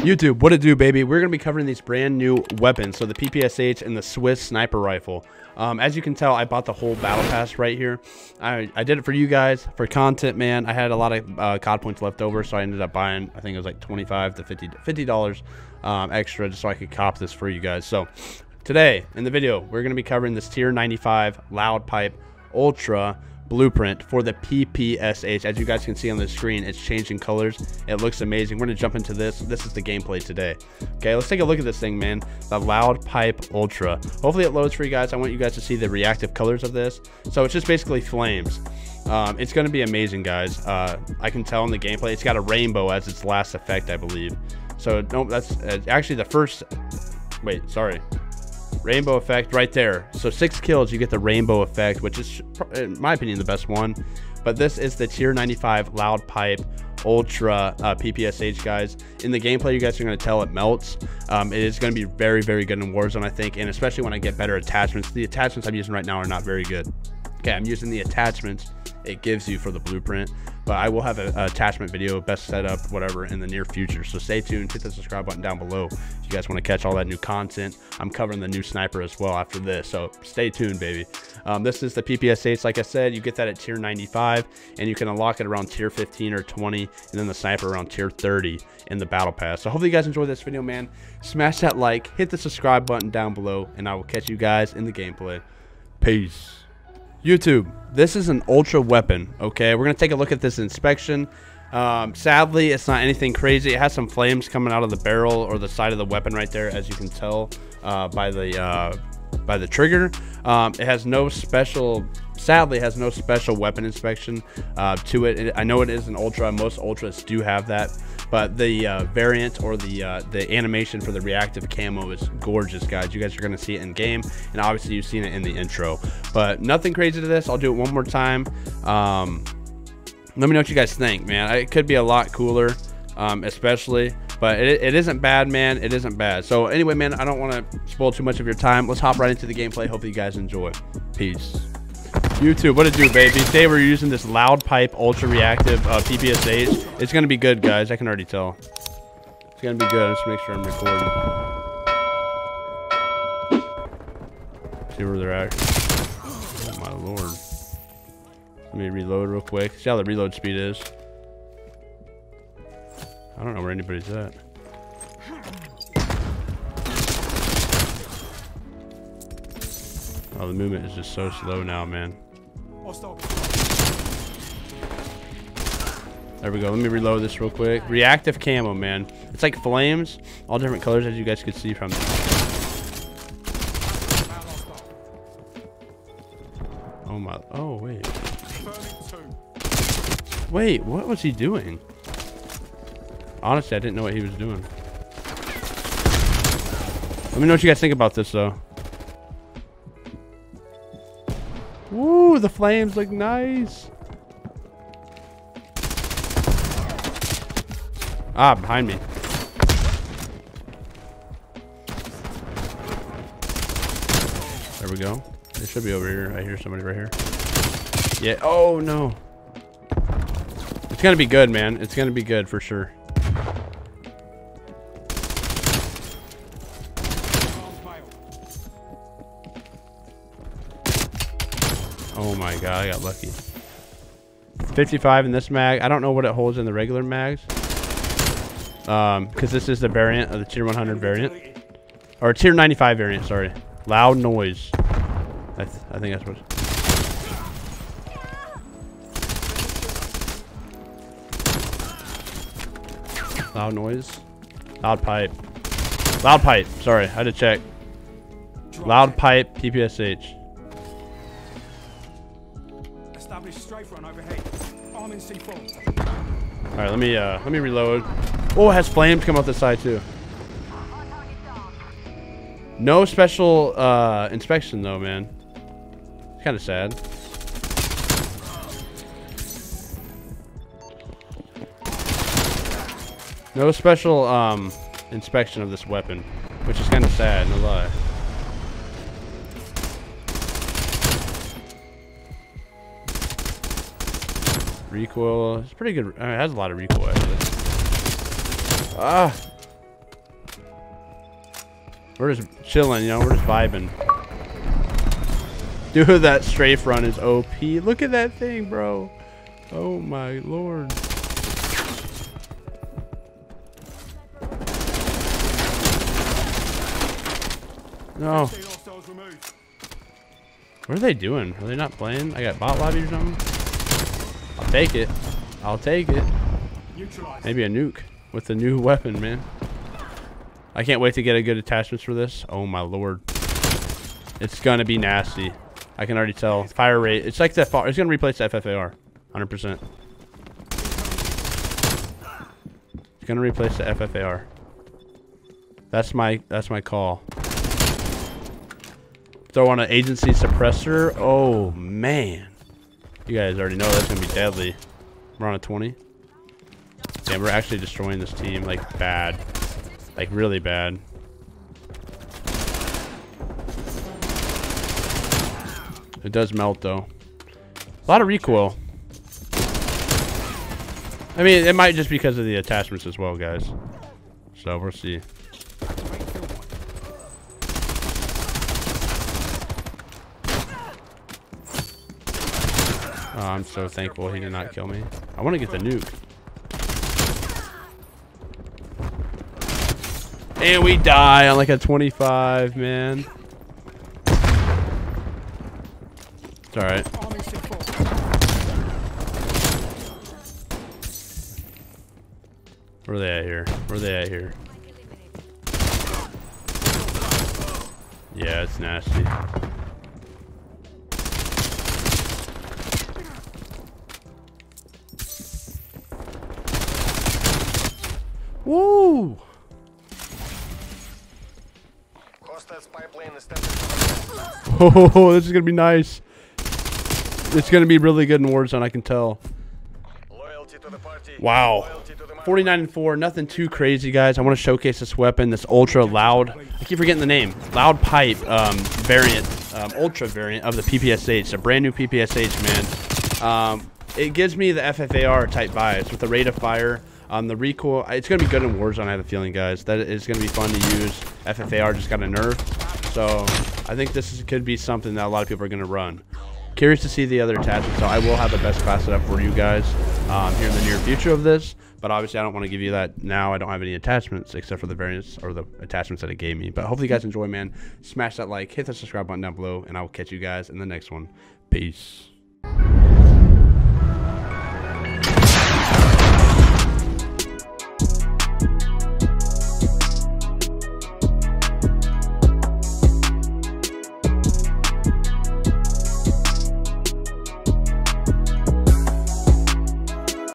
YouTube, what it do, baby? We're going to be covering these brand new weapons. So the PPSH and the Swiss sniper rifle. Um, as you can tell, I bought the whole battle pass right here. I, I did it for you guys, for content, man. I had a lot of uh, COD points left over, so I ended up buying, I think it was like 25 to 50 $50 um, extra just so I could cop this for you guys. So today, in the video, we're going to be covering this Tier 95 Loud Pipe Ultra blueprint for the PPSH. As you guys can see on the screen, it's changing colors. It looks amazing. We're to jump into this. This is the gameplay today. Okay, let's take a look at this thing, man. The Loud Pipe Ultra. Hopefully it loads for you guys. I want you guys to see the reactive colors of this. So it's just basically flames. Um, it's to be amazing, guys. Uh, I can tell in the gameplay. It's got a rainbow as its last effect, I believe. So, no, that's uh, actually the first... Wait, sorry rainbow effect right there. So six kills, you get the rainbow effect, which is, in my opinion, the best one. But this is the tier 95 loud pipe ultra uh, PPSH guys. In the gameplay, you guys are going to tell it melts. Um, it is going to be very, very good in Warzone, I think, and especially when I get better attachments. The attachments I'm using right now are not very good. Okay, I'm using the attachments it gives you for the blueprint. But I will have an attachment video, best setup, whatever, in the near future. So stay tuned. Hit the subscribe button down below if you guys want to catch all that new content. I'm covering the new sniper as well after this. So stay tuned, baby. Um, this is the PPSH. Like I said, you get that at tier 95, and you can unlock it around tier 15 or 20, and then the sniper around tier 30 in the battle pass. So hopefully you guys enjoyed this video, man. Smash that like, hit the subscribe button down below, and I will catch you guys in the gameplay. Peace. YouTube, this is an ultra weapon, okay? We're going to take a look at this inspection. Um, sadly, it's not anything crazy. It has some flames coming out of the barrel or the side of the weapon right there, as you can tell uh, by the uh, by the trigger. Um, it has no special, sadly, has no special weapon inspection uh, to it. I know it is an ultra. Most ultras do have that but the uh, variant or the uh, the animation for the reactive camo is gorgeous, guys. You guys are going to see it in game, and obviously you've seen it in the intro. But nothing crazy to this. I'll do it one more time. Um, let me know what you guys think, man. It could be a lot cooler, um, especially but it, it isn't bad man it isn't bad so anyway man i don't want to spoil too much of your time let's hop right into the gameplay hopefully you guys enjoy peace YouTube, what it do, baby? Today we're using this loud pipe ultra reactive uh, PPSH. It's gonna be good, guys. I can already tell. It's gonna be good. Let's make sure I'm recording. See where they're at. Oh my lord. Let me reload real quick. See how the reload speed is. I don't know where anybody's at. Oh, the movement is just so slow now, man. There we go. Let me reload this real quick. Reactive camo, man. It's like flames. All different colors, as you guys could see from Oh my. Oh, wait. Wait, what was he doing? Honestly, I didn't know what he was doing. Let me know what you guys think about this, though. Woo, the flames look nice. Ah, behind me. There we go. They should be over here. I hear somebody right here. Yeah. Oh, no. It's going to be good, man. It's going to be good for sure. Oh my god, I got lucky. 55 in this mag. I don't know what it holds in the regular mags. Um, because this is the variant of the tier 100 variant. Or tier 95 variant, sorry. Loud noise. I, th I think that's what... Loud noise. Loud pipe. Loud pipe. Sorry, I had to check. Loud pipe PPSH. C4. All right, let me uh, let me reload. Oh, it has flames come out the side too. No special uh, inspection though, man. It's kind of sad. No special um, inspection of this weapon, which is kind of sad, no lie. Recoil, it's pretty good. I mean, it has a lot of recoil, actually. Ah! We're just chilling, you know. We're just vibing. Dude, that strafe run is OP. Look at that thing, bro. Oh my lord. No. What are they doing? Are they not playing? I got bot lobby or something? I'll take it. I'll take it. Maybe a nuke with a new weapon, man. I can't wait to get a good attachments for this. Oh my lord. It's gonna be nasty. I can already tell. Fire rate. It's like that. Far. It's gonna replace the FFAR. 100%. It's gonna replace the FFAR. That's my that's my call. Throw on an agency suppressor. Oh man. You guys already know that's gonna be deadly. We're on a 20. Damn, we're actually destroying this team like bad. Like really bad. It does melt though. A lot of recoil. I mean, it might just be because of the attachments as well, guys. So we'll see. Oh, I'm so thankful he did not kill me. I want to get the nuke. And we die on like a 25, man. It's alright. Where are they at here? Where are they at here? Yeah, it's nasty. Oh, this is gonna be nice. It's gonna be really good in Warzone, I can tell. Wow. 49 and 4, nothing too crazy, guys. I want to showcase this weapon, this ultra loud. I keep forgetting the name. Loud pipe um, variant, um, ultra variant of the PPSH. A brand new PPSH, man. Um, it gives me the FFAR type bias with the rate of fire. Um, the recoil, it's going to be good in Warzone, I have a feeling, guys. That is going to be fun to use. FFAR just got a nerf. So I think this is, could be something that a lot of people are going to run. Curious to see the other attachments. So I will have the best class set up for you guys um, here in the near future of this. But obviously, I don't want to give you that now. I don't have any attachments except for the variants or the attachments that it gave me. But hopefully, you guys enjoy, man. Smash that like, hit the subscribe button down below, and I will catch you guys in the next one. Peace.